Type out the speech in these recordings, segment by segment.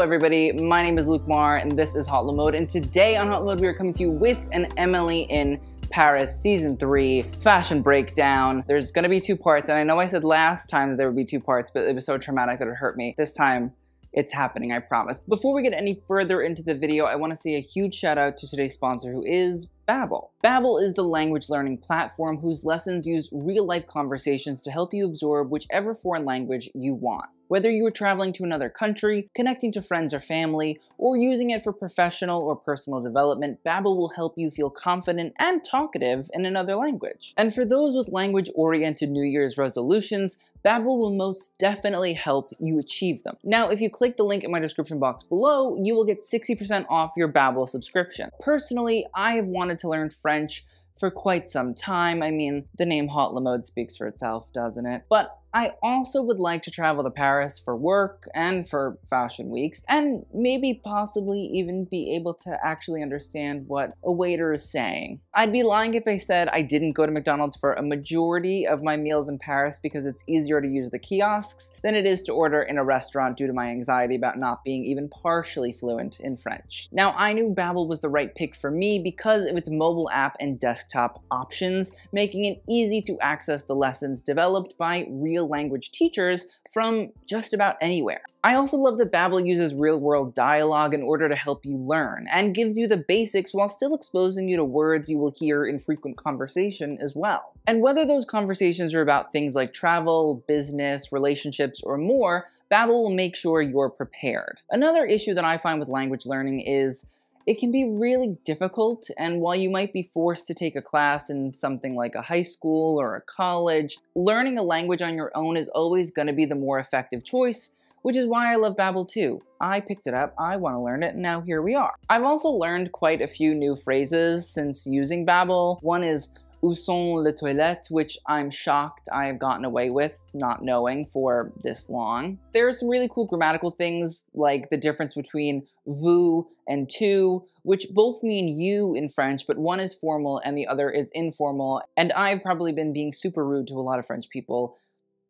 Everybody, my name is Luke Meagher and this is Hot Mode and today on Hot Mode we are coming to you with an Emily in Paris season 3 fashion breakdown. There's gonna be two parts and I know I said last time that there would be two parts but it was so traumatic that it hurt me. This time it's happening, I promise. Before we get any further into the video, I want to say a huge shout out to today's sponsor who is Babbel. Babbel is the language learning platform whose lessons use real-life conversations to help you absorb whichever foreign language you want. Whether you are traveling to another country, connecting to friends or family, or using it for professional or personal development, Babbel will help you feel confident and talkative in another language. And for those with language-oriented New Year's resolutions, Babbel will most definitely help you achieve them. Now, if you click the link in my description box below, you will get 60% off your Babbel subscription. Personally, I have wanted to learn French for quite some time. I mean, the name Haute La Mode speaks for itself, doesn't it? But I also would like to travel to Paris for work and for fashion weeks, and maybe possibly even be able to actually understand what a waiter is saying. I'd be lying if I said I didn't go to McDonald's for a majority of my meals in Paris because it's easier to use the kiosks than it is to order in a restaurant due to my anxiety about not being even partially fluent in French. Now, I knew Babbel was the right pick for me because of its mobile app and desktop options, making it easy to access the lessons developed by real language teachers from just about anywhere. I also love that Babbel uses real-world dialogue in order to help you learn, and gives you the basics while still exposing you to words you will hear in frequent conversation as well. And whether those conversations are about things like travel, business, relationships, or more, Babbel will make sure you're prepared. Another issue that I find with language learning is it can be really difficult, and while you might be forced to take a class in something like a high school or a college, learning a language on your own is always going to be the more effective choice, which is why I love Babbel too. I picked it up, I want to learn it, and now here we are. I've also learned quite a few new phrases since using Babbel. One is Où sont les toilettes, which I'm shocked I have gotten away with not knowing for this long. There are some really cool grammatical things like the difference between vous and tu, which both mean you in French, but one is formal and the other is informal. And I've probably been being super rude to a lot of French people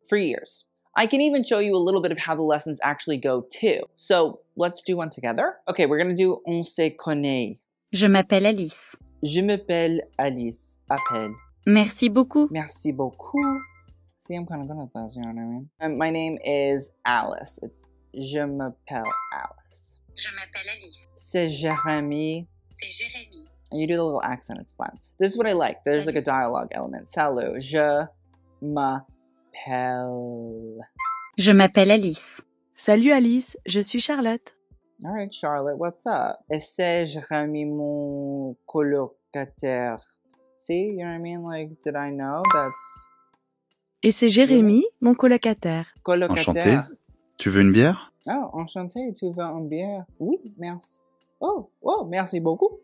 for years. I can even show you a little bit of how the lessons actually go too. So let's do one together. Okay, we're gonna do on se connaît. Je m'appelle Alice. Je m'appelle Alice. Appelle. Merci beaucoup. Merci beaucoup. See, I'm kind of good at this, you know what I mean? My name is Alice. It's Je m'appelle Alice. Je m'appelle Alice. C'est Jérémy. C'est Jérémy. And you do the little accent, it's fun. This is what I like. There's like a dialogue element. Salut. Je m'appelle. Je m'appelle Alice. Salut Alice, je suis Charlotte. All right, Charlotte, what's up? Et c'est Jérémy mon colocataire? See, you know what I mean? Like, did I know? That's Et c'est Jérémy, mon colocataire? colocataire. Enchanté. Tu veux une bière? Oh, enchanté, tu veux une bière? Oui, merci. Oh, oh, merci beaucoup.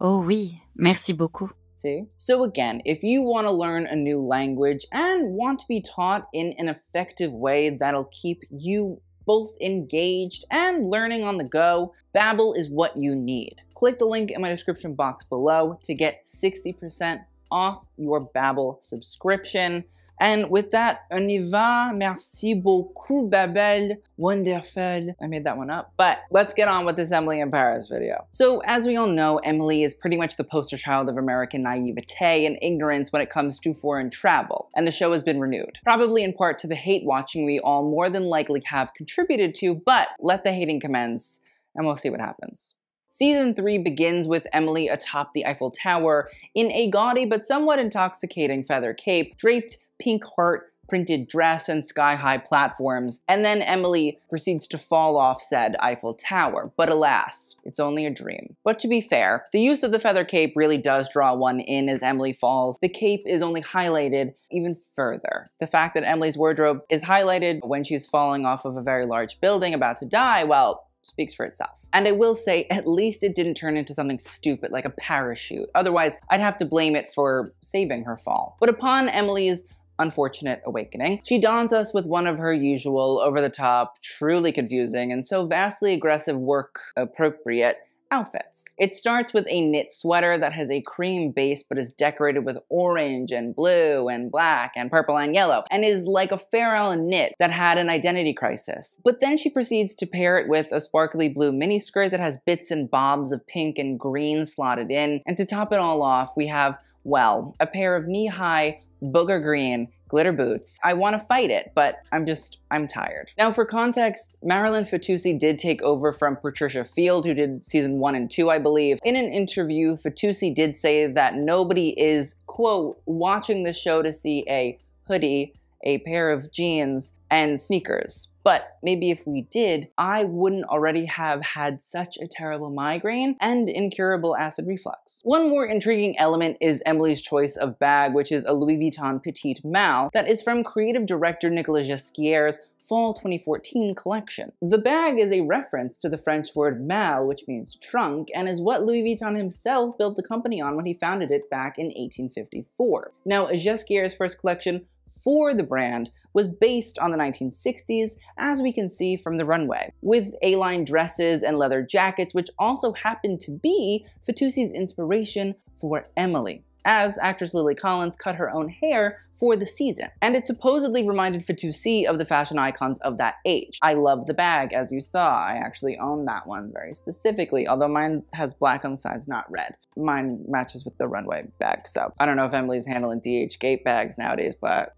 Oh oui, merci beaucoup. See? So again, if you want to learn a new language and want to be taught in an effective way that'll keep you both engaged and learning on the go, Babbel is what you need. Click the link in my description box below to get 60% off your Babbel subscription. And with that, on y va. Merci beaucoup, Babbel. Wonderful. I made that one up. But let's get on with this Emily in Paris video. So, as we all know, Emily is pretty much the poster child of American naivete and ignorance when it comes to foreign travel. And the show has been renewed. Probably in part to the hate watching we all more than likely have contributed to, but let the hating commence and we'll see what happens. Season 3 begins with Emily atop the Eiffel Tower in a gaudy but somewhat intoxicating feather cape, draped pink heart printed dress and sky-high platforms, and then Emily proceeds to fall off said Eiffel Tower. But alas, it's only a dream. But to be fair, the use of the feather cape really does draw one in as Emily falls. The cape is only highlighted even further. The fact that Emily's wardrobe is highlighted when she's falling off of a very large building about to die, well, speaks for itself. And I will say, at least it didn't turn into something stupid like a parachute. Otherwise, I'd have to blame it for saving her fall. But upon Emily's unfortunate awakening. She dons us with one of her usual over the top, truly confusing, and so vastly aggressive work appropriate outfits. It starts with a knit sweater that has a cream base but is decorated with orange and blue and black and purple and yellow and is like a Island knit that had an identity crisis. But then she proceeds to pair it with a sparkly blue miniskirt that has bits and bobs of pink and green slotted in. And to top it all off, we have, well, a pair of knee-high booger green glitter boots. I want to fight it, but I'm just, I'm tired. Now, for context, Marilyn Fitoussi did take over from Patricia Field, who did season one and two, I believe. In an interview, Fitoussi did say that nobody is, quote, watching the show to see a hoodie, a pair of jeans, and sneakers. But maybe if we did, I wouldn't already have had such a terrible migraine and incurable acid reflux. One more intriguing element is Emily's choice of bag, which is a Louis Vuitton Petite Malle that is from creative director Nicolas Ghesquière's Fall 2014 collection. The bag is a reference to the French word malle, which means trunk, and is what Louis Vuitton himself built the company on when he founded it back in 1854. Now, Ghesquière's first collection for the brand was based on the 1960s, as we can see from the runway, with A-line dresses and leather jackets, which also happened to be Fitoussi's inspiration for Emily, as actress Lily Collins cut her own hair for the season. And it supposedly reminded Fitoussi of the fashion icons of that age. I love the bag, as you saw. I actually own that one very specifically, although mine has black on the sides, not red. Mine matches with the runway bag, so I don't know if Emily's handling DH Gate bags nowadays, but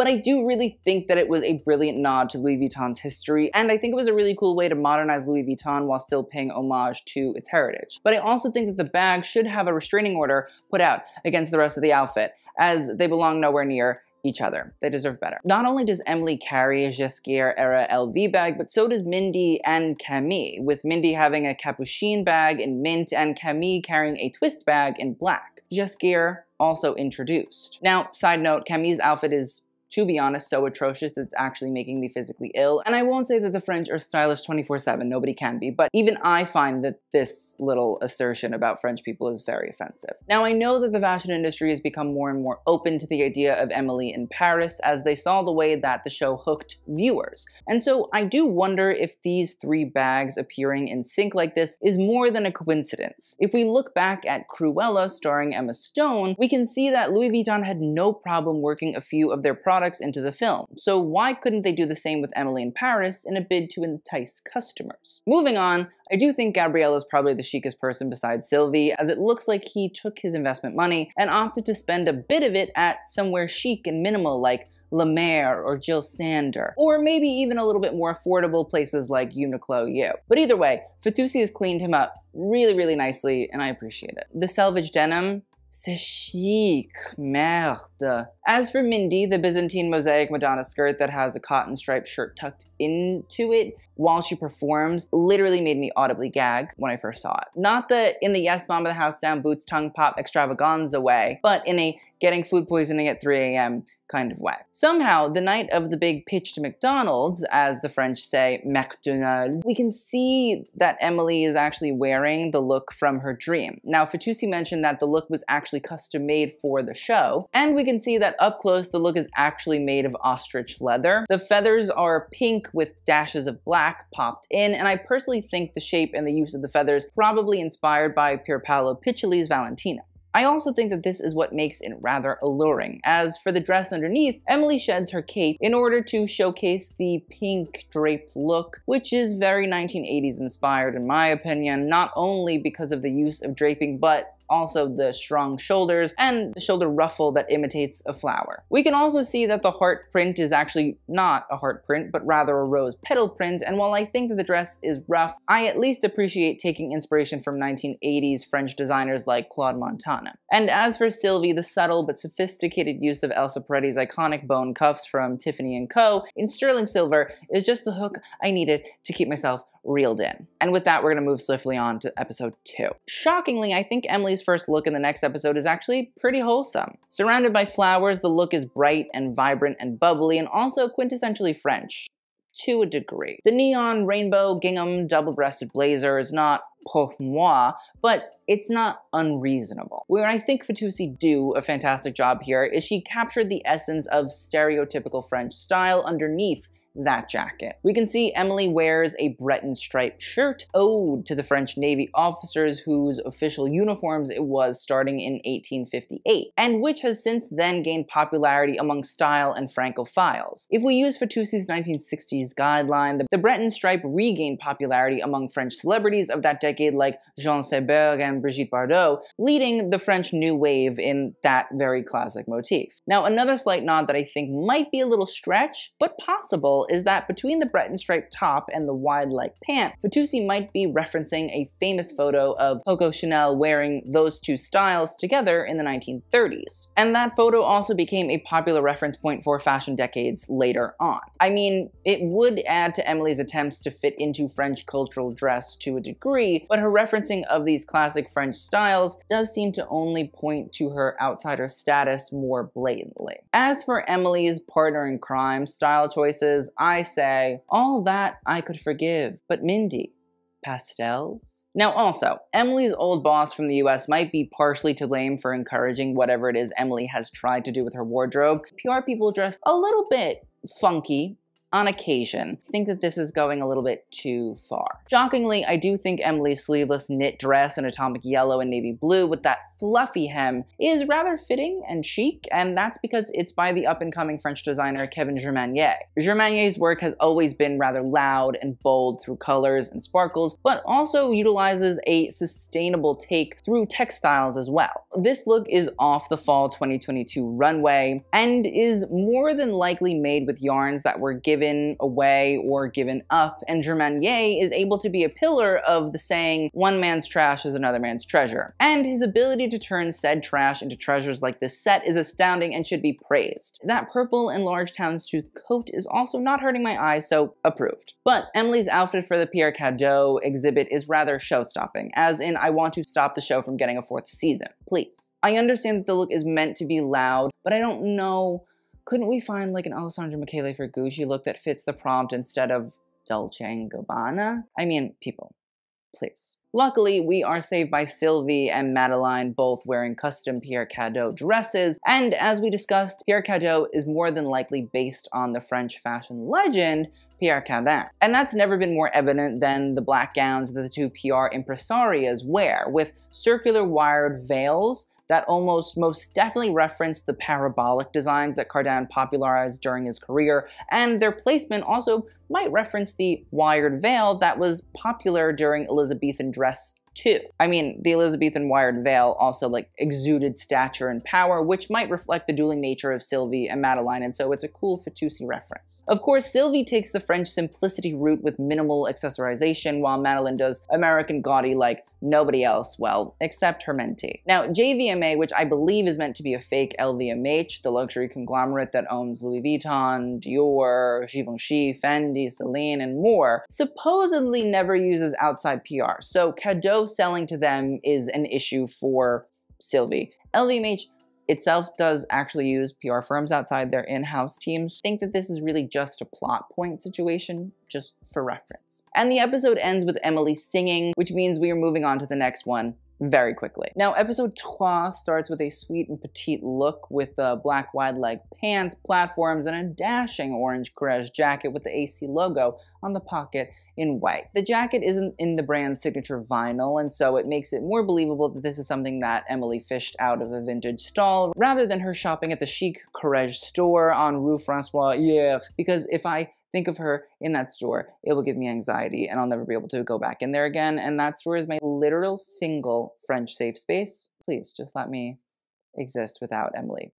but I do really think that it was a brilliant nod to Louis Vuitton's history, and I think it was a really cool way to modernize Louis Vuitton while still paying homage to its heritage. But I also think that the bag should have a restraining order put out against the rest of the outfit, as they belong nowhere near each other. They deserve better. Not only does Emily carry a Ghesquière era LV bag, but so does Mindy and Camille, with Mindy having a Capucines bag in mint and Camille carrying a twist bag in black. Ghesquière also introduced. Now, side note, Camille's outfit is to be honest, so atrocious it's actually making me physically ill. And I won't say that the French are stylish 24-7, nobody can be, but even I find that this little assertion about French people is very offensive. Now I know that the fashion industry has become more and more open to the idea of Emily in Paris as they saw the way that the show hooked viewers. And so I do wonder if these three bags appearing in sync like this is more than a coincidence. If we look back at Cruella starring Emma Stone, we can see that Louis Vuitton had no problem working a few of their products products into the film. So why couldn't they do the same with Emily in Paris in a bid to entice customers? Moving on, I do think Gabriel is probably the chicest person besides Sylvie, as it looks like he took his investment money and opted to spend a bit of it at somewhere chic and minimal like Mer or Jil Sander, or maybe even a little bit more affordable places like Uniqlo U. But either way, Fitoussi has cleaned him up really, really nicely, and I appreciate it. The selvage denim, C'est chic, merde. As for Mindy, the Byzantine mosaic Madonna skirt that has a cotton striped shirt tucked into it while she performs literally made me audibly gag when I first saw it. Not the in the Yes Mama the House Down Boots Tongue Pop extravaganza way, but in a getting food poisoning at 3 a.m. kind of way. Somehow, the night of the big pitch to McDonald's, as the French say, McDonald's, we can see that Emily is actually wearing the look from her dream. Now, Fitoussi mentioned that the look was actually custom made for the show, and we can see that up close the look is actually made of ostrich leather. The feathers are pink with dashes of black popped in, and I personally think the shape and the use of the feathers probably inspired by Pier Paolo Piccioli's Valentino. I also think that this is what makes it rather alluring. As for the dress underneath, Emily sheds her cape in order to showcase the pink draped look, which is very 1980s inspired in my opinion, not only because of the use of draping, but also the strong shoulders and the shoulder ruffle that imitates a flower. We can also see that the heart print is actually not a heart print, but rather a rose petal print, and while I think that the dress is rough, I at least appreciate taking inspiration from 1980s French designers like Claude Montana. And as for Sylvie, the subtle but sophisticated use of Elsa Peretti's iconic bone cuffs from Tiffany & Co. in sterling silver is just the hook I needed to keep myself reeled in. And with that, we're to move swiftly on to episode two. Shockingly, I think Emily's first look in the next episode is actually pretty wholesome. Surrounded by flowers, the look is bright and vibrant and bubbly and also quintessentially French. To a degree. The neon rainbow gingham double-breasted blazer is not pour moi, but it's not unreasonable. Where I think Fitoussi do a fantastic job here is she captured the essence of stereotypical French style underneath that jacket. We can see Emily wears a Breton striped shirt, ode to the French Navy officers whose official uniforms it was starting in 1858, and which has since then gained popularity among style and Francophiles. If we use Fitoussi's 1960s guideline, the Breton stripe regained popularity among French celebrities of that decade like Jean Seberg and Brigitte Bardot, leading the French New Wave in that very classic motif. Now, another slight nod that I think might be a little stretch, but possible is that between the Breton stripe top and the wide leg pant, Fitoussi might be referencing a famous photo of Coco Chanel wearing those two styles together in the 1930s. And that photo also became a popular reference point for fashion decades later on. I mean, it would add to Emily's attempts to fit into French cultural dress to a degree, but her referencing of these classic French styles does seem to only point to her outsider status more blatantly. As for Emily's partner in crime style choices, I say, all that I could forgive, but Mindy, pastels? Now, also, Emily's old boss from the US might be partially to blame for encouraging whatever it is Emily has tried to do with her wardrobe. PR people dress a little bit funky on occasion, think that this is going a little bit too far. Shockingly, I do think Emily's sleeveless knit dress in atomic yellow and navy blue with that fluffy hem is rather fitting and chic, and that's because it's by the up-and-coming French designer Kevin Germanier. Germanier's work has always been rather loud and bold through colors and sparkles, but also utilizes a sustainable take through textiles as well. This look is off the fall 2022 runway and is more than likely made with yarns that were given away or given up, and Germanier is able to be a pillar of the saying, one man's trash is another man's treasure. And his ability to turn said trash into treasures like this set is astounding and should be praised. That purple and large houndstooth coat is also not hurting my eyes, so approved. But Emily's outfit for the Pierre Cadault exhibit is rather show-stopping, as in I want to stop the show from getting a fourth season. Please. I understand that the look is meant to be loud, but I don't know couldn't we find like an Alessandro Michele for Gucci look that fits the prompt instead of Dolce & Gabbana? I mean, people, please. Luckily, we are saved by Sylvie and Madeline both wearing custom Pierre Cadault dresses, and as we discussed, Pierre Cadault is more than likely based on the French fashion legend Pierre Cardin. And that's never been more evident than the black gowns that the two PR impresarias wear, with circular wired veils that almost most definitely reference the parabolic designs that Cardin popularized during his career, and their placement also might reference the wired veil that was popular during Elizabethan dress too. I mean, the Elizabethan wired veil also like exuded stature and power, which might reflect the dueling nature of Sylvie and Madeline, and so it's a cool Fitoussi reference. Of course, Sylvie takes the French simplicity route with minimal accessorization, while Madeline does American gaudy like nobody else, well, except her mentee. Now, JVMA, which I believe is meant to be a fake LVMH, the luxury conglomerate that owns Louis Vuitton, Dior, Givenchy, Fendi, Celine, and more, supposedly never uses outside PR, so Cadault selling to them is an issue for Sylvie. LVMH itself does actually use PR firms outside their in-house teams. Think that this is really just a plot point situation, just for reference. And the episode ends with Emily singing, which means we are moving on to the next one very quickly. Now, episode 3 starts with a sweet and petite look with the black wide leg pants, platforms, and a dashing orange Courrèges jacket with the AC logo on the pocket in white. The jacket isn't in the brand's signature vinyl, and so it makes it more believable that this is something that Emily fished out of a vintage stall, rather than her shopping at the chic Courrèges store on Rue Francois Hier, because if I think of her in that store, it will give me anxiety and I'll never be able to go back in there again. And that store is my literal single French safe space. Please just let me exist without Emily.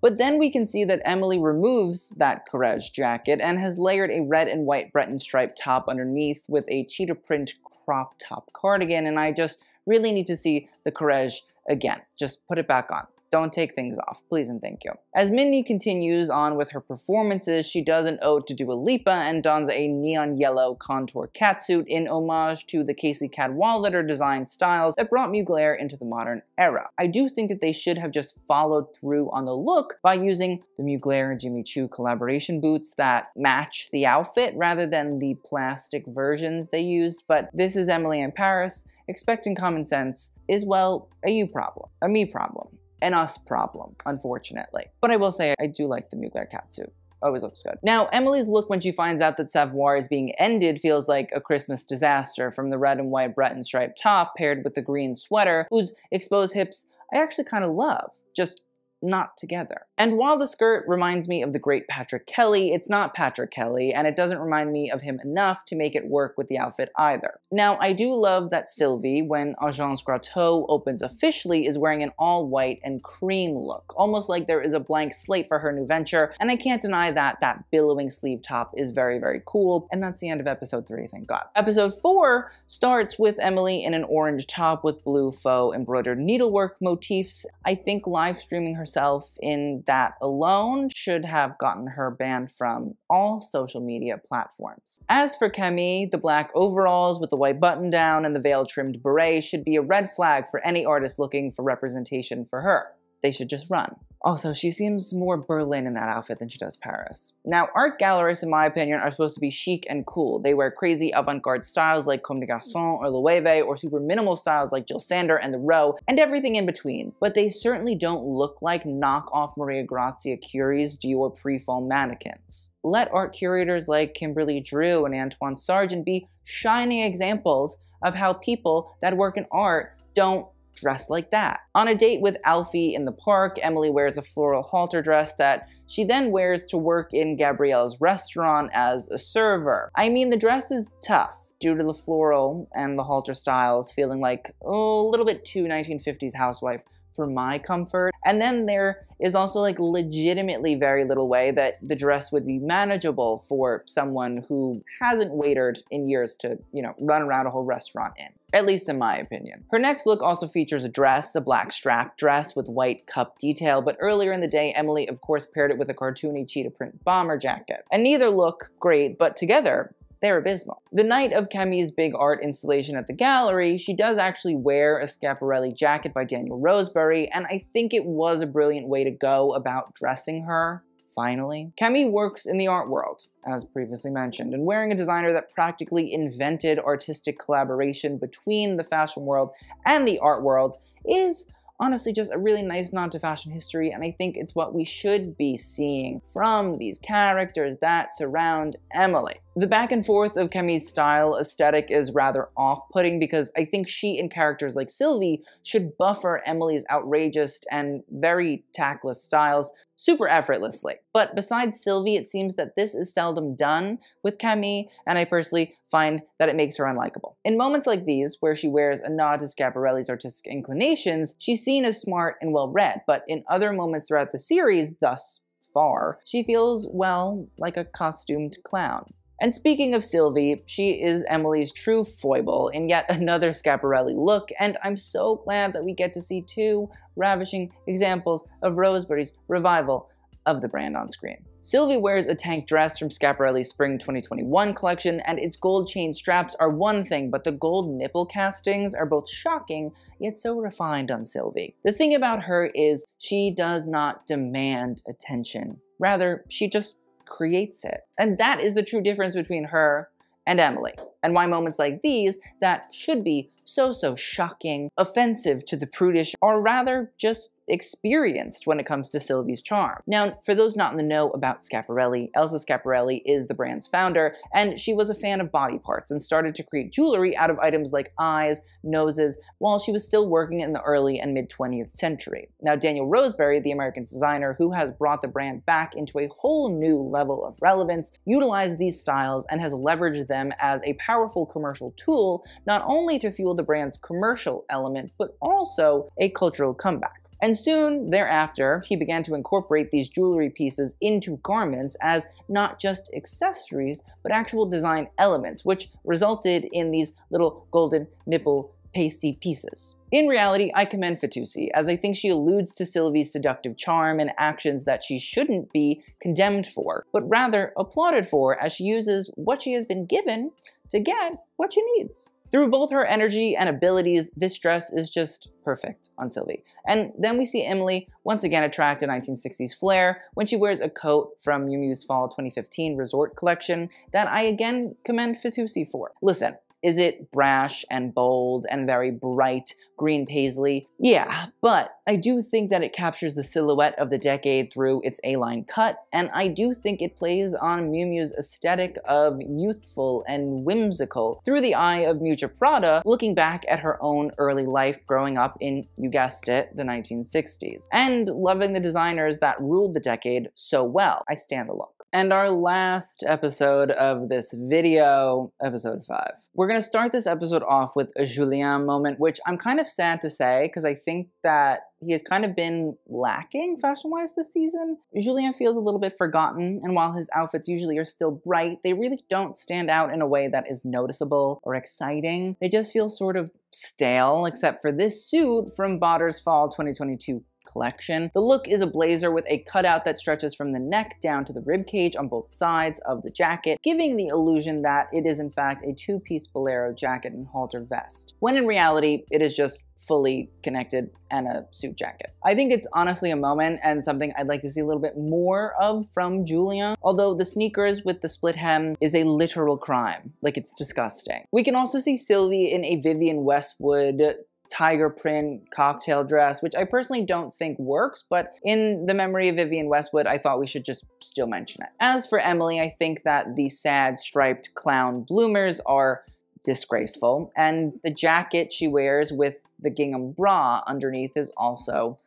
But then we can see that Emily removes that Courrèges jacket and has layered a red and white Breton stripe top underneath with a cheetah print crop top cardigan, and I just really need to see the Courrèges again. Just put it back on. Don't take things off, please and thank you. As Mindy continues on with her performances, she does an ode to Dua Lipa and dons a neon yellow contour catsuit in homage to the Casey Cadwallader design styles that brought Mugler into the modern era. I do think that they should have just followed through on the look by using the Mugler and Jimmy Choo collaboration boots that match the outfit rather than the plastic versions they used, but this is Emily in Paris, expecting common sense is, well, a you problem, a me problem. An us problem, unfortunately. But I will say I do like the Mugler catsuit. Always looks good. Now, Emily's look when she finds out that Savoir is being ended feels like a Christmas disaster from the red and white Breton striped top paired with the green sweater, whose exposed hips I actually kind of love. Just not together. And while the skirt reminds me of the great Patrick Kelly, it's not Patrick Kelly, and it doesn't remind me of him enough to make it work with the outfit either. Now, I do love that Sylvie, when Agence Grateau opens officially, is wearing an all-white and cream look, almost like there is a blank slate for her new venture, and I can't deny that that billowing sleeve top is very, very cool, and that's the end of episode 3, thank God. Episode 4 starts with Emily in an orange top with blue faux embroidered needlework motifs. I think live streaming herself in that alone should have gotten her banned from all social media platforms. As for Camille, the black overalls with the white button down and the veil trimmed beret should be a red flag for any artist looking for representation for her. They should just run. Also, she seems more Berlin in that outfit than she does Paris. Now, art gallerists, in my opinion, are supposed to be chic and cool. They wear crazy avant-garde styles like Comme des Garçons or Loewe, or super minimal styles like Jil Sander and The Row, and everything in between. But they certainly don't look like knock-off Maria Grazia Chiuri's Dior pre-fall mannequins. Let art curators like Kimberly Drew and Antwaun Sargent be shining examples of how people that work in art don't dressed like that. On a date with Alfie in the park, Emily wears a floral halter dress that she then wears to work in Gabriel's restaurant as a server. I mean, the dress is tough due to the floral and the halter styles feeling like oh, a little bit too 1950s housewife for my comfort. And then there is also like legitimately very little way that the dress would be manageable for someone who hasn't waitered in years to, you know, run around a whole restaurant in. At least in my opinion. Her next look also features a dress, a black strap dress with white cup detail, but earlier in the day, Emily of course paired it with a cartoony cheetah print bomber jacket. And neither look great, but together, they're abysmal. The night of Camille's big art installation at the gallery, she does actually wear a Schiaparelli jacket by Daniel Roseberry, and I think it was a brilliant way to go about dressing her. Finally, Camille works in the art world, as previously mentioned, and wearing a designer that practically invented artistic collaboration between the fashion world and the art world is honestly just a really nice nod to fashion history, and I think it's what we should be seeing from these characters that surround Emily. The back and forth of Camille's style aesthetic is rather off-putting because I think she and characters like Sylvie should buffer Emily's outrageous and very tactless styles super effortlessly. But besides Sylvie, it seems that this is seldom done with Camille, and I personally find that it makes her unlikable. In moments like these, where she wears a nod to Schiaparelli's artistic inclinations, she's seen as smart and well-read, but in other moments throughout the series, thus far, she feels, well, like a costumed clown. And speaking of Sylvie, she is Emily's true foible in yet another Schiaparelli look, and I'm so glad that we get to see two ravishing examples of Roseberry's revival of the brand on screen. Sylvie wears a tank dress from Schiaparelli's Spring 2021 collection, and its gold chain straps are one thing, but the gold nipple castings are both shocking, yet so refined on Sylvie. The thing about her is she does not demand attention. Rather, she just creates it. And that is the true difference between her and Emily, and why moments like these that should be so, so shocking, offensive to the prudish, or rather just experienced when it comes to Sylvie's charm. Now, for those not in the know about Schiaparelli, Elsa Schiaparelli is the brand's founder, and she was a fan of body parts and started to create jewelry out of items like eyes, noses, while she was still working in the early and mid 20th century. Now, Daniel Roseberry, the American designer who has brought the brand back into a whole new level of relevance, utilized these styles and has leveraged them as a powerful commercial tool, not only to fuel the brand's commercial element, but also a cultural comeback. And soon thereafter, he began to incorporate these jewelry pieces into garments as not just accessories, but actual design elements, which resulted in these little golden nipple pasty pieces. In reality, I commend Fitoussi, as I think she alludes to Sylvie's seductive charm and actions that she shouldn't be condemned for, but rather applauded for as she uses what she has been given to get what she needs. Through both her energy and abilities, this dress is just perfect on Sylvie. And then we see Emily once again attract a 1960s flair when she wears a coat from Miu Miu's Fall 2015 Resort collection that I again commend Fitoussi for. Listen, Is it brash and bold and very bright green paisley? Yeah, but I do think that it captures the silhouette of the decade through its A-line cut, and I do think it plays on Miu Miu's aesthetic of youthful and whimsical through the eye of Miuccia Prada, looking back at her own early life growing up in, you guessed it, the 1960s, and loving the designers that ruled the decade so well. I stand the look. And our last episode of this video, episode 5. We're gonna start this episode off with a Julien moment, which I'm kind of sad to say because I think that he has kind of been lacking fashion wise this season. Julien feels a little bit forgotten, and while his outfits usually are still bright, they really don't stand out in a way that is noticeable or exciting. They just feel sort of stale, except for this suit from Baader's Fall 2022 collection. The look is a blazer with a cutout that stretches from the neck down to the rib cage on both sides of the jacket, giving the illusion that it is in fact a two-piece bolero jacket and halter vest, when in reality it is just fully connected and a suit jacket. I think it's honestly a moment and something I'd like to see a little bit more of from Julien, although the sneakers with the split hem is a literal crime. Like, it's disgusting. We can also see Sylvie in a Vivienne Westwood tiger print cocktail dress, which I personally don't think works, but in the memory of Vivienne Westwood, I thought we should just still mention it. As for Emily, I think that the sad striped clown bloomers are disgraceful, and the jacket she wears with the gingham bra underneath is also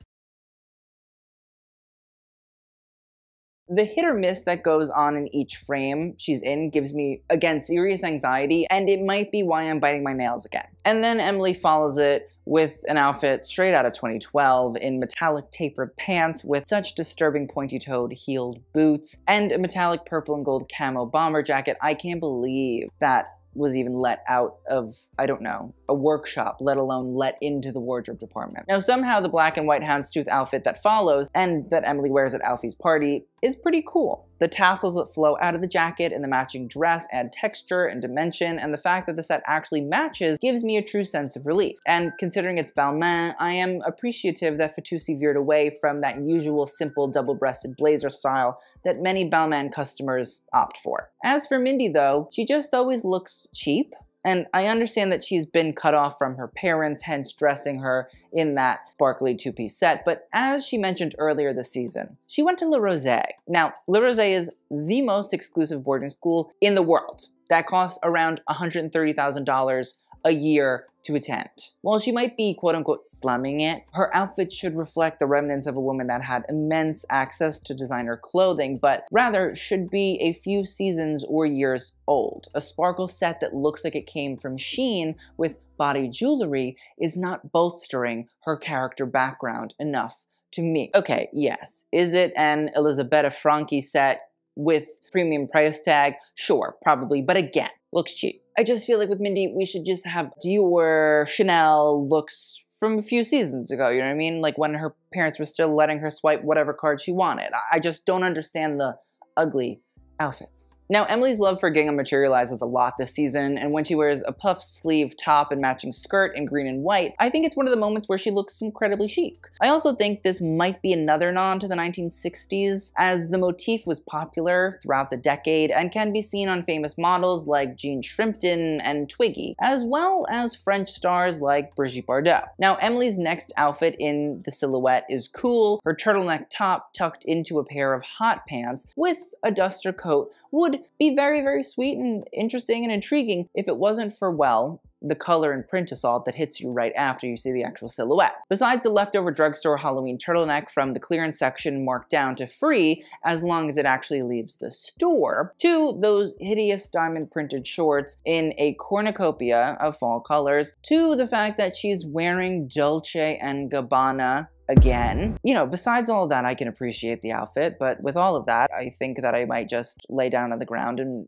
The hit or miss that goes on in each frame she's in gives me, again, serious anxiety, and it might be why I'm biting my nails again. And then Emily follows it with an outfit straight out of 2012 in metallic tapered pants with such disturbing pointy-toed heeled boots and a metallic purple and gold camo bomber jacket. I can't believe that was even let out of, I don't know, a workshop, let alone let into the wardrobe department. Now, somehow the black and white houndstooth outfit that follows, and that Emily wears at Alfie's party, is pretty cool. The tassels that flow out of the jacket and the matching dress add texture and dimension, and the fact that the set actually matches gives me a true sense of relief. And considering it's Balmain, I am appreciative that Fitoussi veered away from that usual simple double-breasted blazer style that many Balmain customers opt for. As for Mindy though, she just always looks cheap, and I understand that she's been cut off from her parents, hence dressing her in that sparkly two-piece set. But as she mentioned earlier this season, she went to Le Rosey. Now, Le Rosey is the most exclusive boarding school in the world. That costs around $130,000 a year to attend. While she might be quote unquote slumming it, her outfit should reflect the remnants of a woman that had immense access to designer clothing, but rather should be a few seasons or years old. A sparkle set that looks like it came from Shein with body jewelry is not bolstering her character background enough to me. Okay, yes. Is it an Elisabetta Franchi set with premium price tag? Sure, probably, but again, looks cheap. I just feel like with Mindy, we should just have Dior, Chanel looks from a few seasons ago, you know what I mean? Like when her parents were still letting her swipe whatever card she wanted. I just don't understand the ugly outfits. Now, Emily's love for gingham materializes a lot this season, and when she wears a puff sleeve top and matching skirt in green and white, I think it's one of the moments where she looks incredibly chic. I also think this might be another nod to the 1960s, as the motif was popular throughout the decade and can be seen on famous models like Jean Shrimpton and Twiggy, as well as French stars like Brigitte Bardot. Now, Emily's next outfit in the silhouette is cool, her turtleneck top tucked into a pair of hot pants with a duster coat would be very, very sweet and interesting and intriguing if it wasn't for, well, the color and print assault that hits you right after you see the actual silhouette. Besides the leftover drugstore Halloween turtleneck from the clearance section marked down to free as long as it actually leaves the store, to those hideous diamond printed shorts in a cornucopia of fall colors, to the fact that she's wearing Dolce and Gabbana again. You know, besides all that, I can appreciate the outfit, but with all of that, I think that I might just lay down on the ground and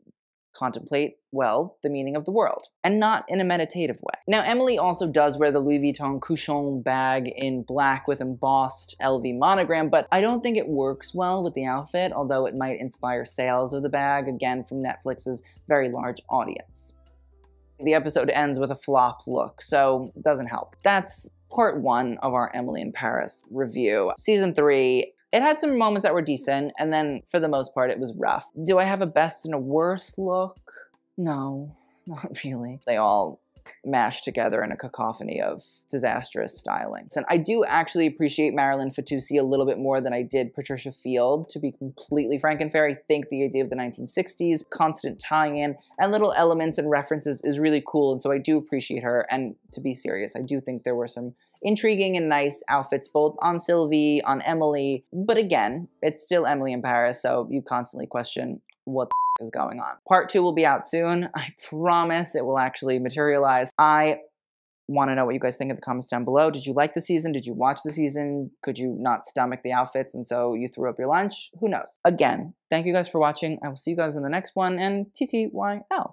contemplate, well, the meaning of the world, and not in a meditative way. Now, Emily also does wear the Louis Vuitton Coussin bag in black with embossed LV monogram, but I don't think it works well with the outfit, although it might inspire sales of the bag, again, from Netflix's very large audience. The episode ends with a flop look, so it doesn't help. That's part one of our Emily in Paris review. Season three, it had some moments that were decent, and then for the most part, it was rough. Do I have a best and a worst look? No. Not really. They all mashed together in a cacophony of disastrous stylings. And I do actually appreciate Marilyn Fitoussi a little bit more than I did Patricia Field, to be completely frank and fair. I think the idea of the 1960s, constant tie-in, and little elements and references is really cool, and so I do appreciate her. And to be serious, I do think there were some intriguing and nice outfits both on Sylvie, on Emily, but again, it's still Emily in Paris, so you constantly question what is going on. Part two will be out soon. I promise it will actually materialize. I want to know what you guys think in the comments down below. Did you like the season? Did you watch the season? Could you not stomach the outfits and so you threw up your lunch? Who knows? Again, thank you guys for watching. I will see you guys in the next one and TTYL.